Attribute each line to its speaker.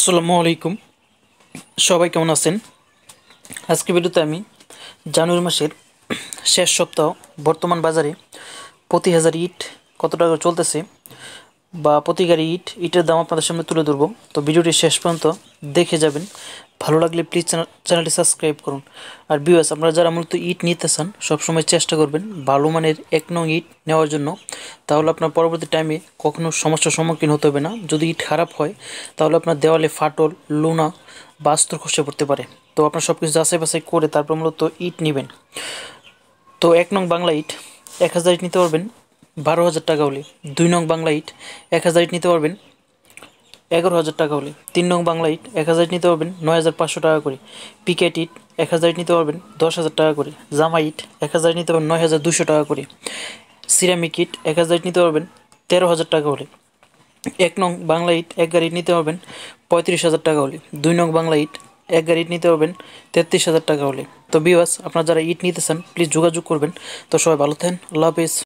Speaker 1: আসসালামু আলাইকুম। সবাই কেমন আছেন? আজকে ভিডিওতে আমি জানুয়ারি মাসের শেষ সপ্তাহ বর্তমান বাজারে প্রতি হাজার ইট কত টাকা চলতেছে বা প্রতি গাড়ি ইট, ইটের দাম আপনাদের সামনে তুলে ধরবো। তো ভিডিওটি শেষ পর্যন্ত দেখে যাবেন। ভালো লাগলে প্লিজ চ্যানেলটি সাবস্ক্রাইব করুন। আর বিওএস আপনারা যারা মূলত ইট নিতে চান, সবসময় চেষ্টা করবেন ভালো মানের এক নং ইট নেওয়ার জন্য। তাহলে আপনার পরবর্তী টাইমে কখনো সমস্যার সম্মুখীন হতে হবে না। যদি ইট খারাপ হয়, তাহলে আপনার দেওয়ালে ফাটল, লুনা বা আস্তর খসে পড়তে পারে। তো আপনার সব কিছু যাচাই বাছাই করে তারপর মূলত ইট নেবেন। তো এক নং বাংলা ইট এক হাজার ইট নিতে পারবেন বারো হাজার টাকা হলে। দুই নং বাংলা ইট এক হাজার ইট নিতে পারবেন এগারো হাজার টাকা হলে। তিন নং বাংলা ইট এক হাজার নিতে পারবেন নয় হাজার পাঁচশো টাকা করে। পিকেট ইট এক হাজার নিতে পারবেন দশ হাজার টাকা করে। জামা ইট এক হাজার নিতে পারবেন নয় হাজার দুশো টাকা করে। সিরামিক ইট এক হাজার ইট নিতে পারবেন, তেরো হাজার টাকা হলে। এক নং বাংলা ইট, এক গাড়ি নিতে পারবেন, পঁয়ত্রিশ হাজার টাকা হলে। দুই নং বাংলা ইট, এক গাড়ি ইট নিতে পারবেন, তেত্রিশ হাজার টাকা হলে। তো বিওয়াস আপনারা যারা ইট নিতে চান প্লিজ যোগাযোগ করবেন। তো সবাই ভালো থাকেন, আল্লাহ হাফিজ।